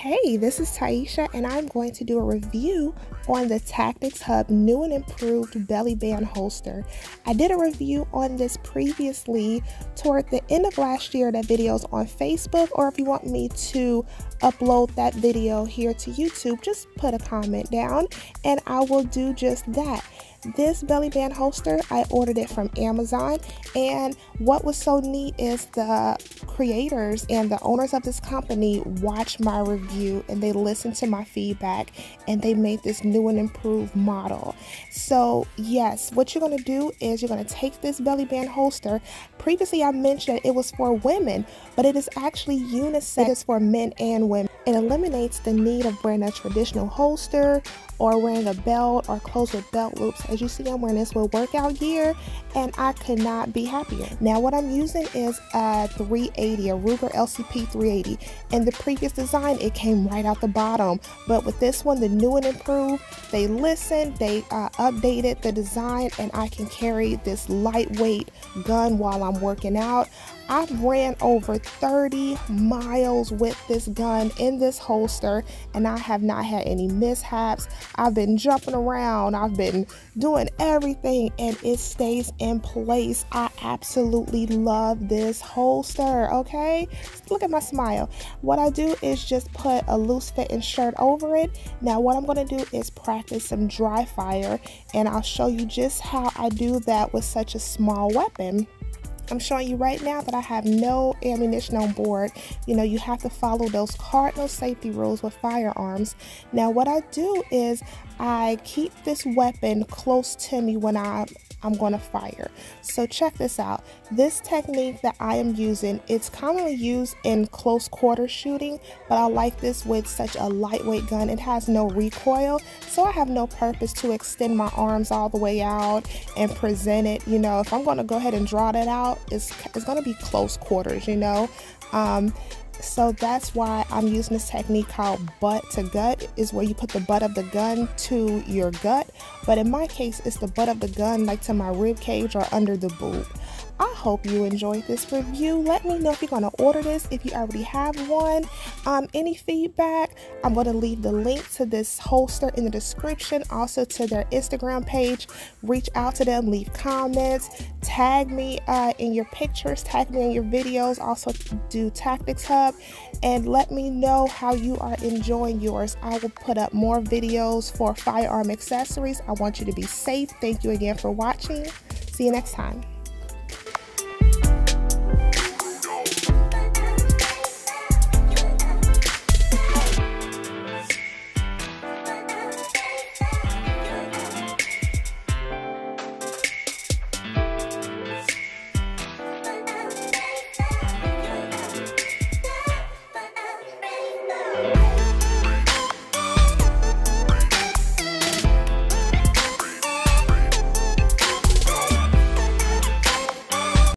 Hey, this is Tieesha, and I'm going to do a review on the Tactics Hub new and improved belly band holster. I did a review on this previously toward the end of last year. That video is on Facebook, or if you want me to upload that video here to YouTube, just put a comment down and I will do just that. This belly band holster, I ordered it from Amazon. And what was so neat is the creators and the owners of this company watched my review and they listened to my feedback and they made this new and improved model. So, yes, what you're going to do is you're going to take this belly band holster. Previously, I mentioned it was for women, but it is actually unisex. It is for men and women. It eliminates the need of wearing a traditional holster or wearing a belt or clothes with belt loops. As you see, I'm wearing this with workout gear and I could not be happier. Now, what I'm using is a 380, a Ruger LCP 380. In the previous design, it came right out the bottom, but with this one, the new and improved, they listened, they uh, updated the design, and I can carry this lightweight gun while I'm working out. I've ran over 30 miles with this gun in this holster and I have not had any mishaps. I've been jumping around, I've been doing everything, and it stays in place. I absolutely love this holster, okay? Look at my smile. What I do is just put a loose fitting shirt over it. Now, what I'm gonna do is practice some dry fire, and I'll show you just how I do that with such a small weapon. I'm showing you right now that I have no ammunition on board. You know, you have to follow those cardinal safety rules with firearms. Now, what I do is I keep this weapon close to me when I I'm going to fire. So check this out. This technique that I am using, it's commonly used in close quarter shooting, but I like this with such a lightweight gun. It has no recoil, so I have no purpose to extend my arms all the way out and present it. You know, if I'm going to go ahead and draw that out, it's, it's going to be close quarters, you know. Um, so that's why I'm using this technique called butt to gut is where you put the butt of the gun to your gut but in my case it's the butt of the gun like to my rib cage or under the boob I hope you enjoyed this review. Let me know if you're going to order this, if you already have one. Um, any feedback, I'm going to leave the link to this holster in the description, also to their Instagram page. Reach out to them, leave comments, tag me uh, in your pictures, tag me in your videos, also do Tactics Hub, and let me know how you are enjoying yours. I will put up more videos for firearm accessories. I want you to be safe. Thank you again for watching. See you next time.